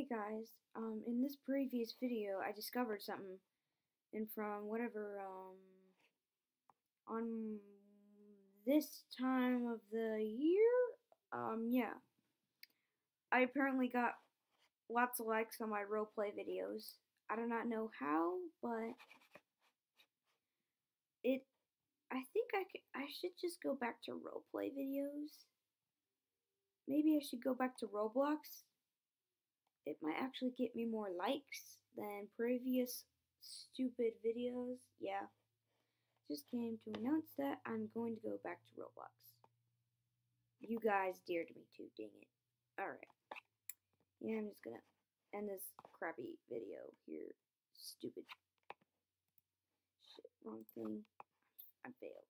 Hey guys, um, in this previous video I discovered something, and from whatever, um, on this time of the year, um, yeah, I apparently got lots of likes on my roleplay videos. I do not know how, but it, I think I could, I should just go back to roleplay videos. Maybe I should go back to Roblox it might actually get me more likes than previous stupid videos. Yeah. Just came to announce that I'm going to go back to Roblox. You guys dared me to, dang it. Alright. Yeah, I'm just gonna end this crappy video here. Stupid. Shit, wrong thing. I failed.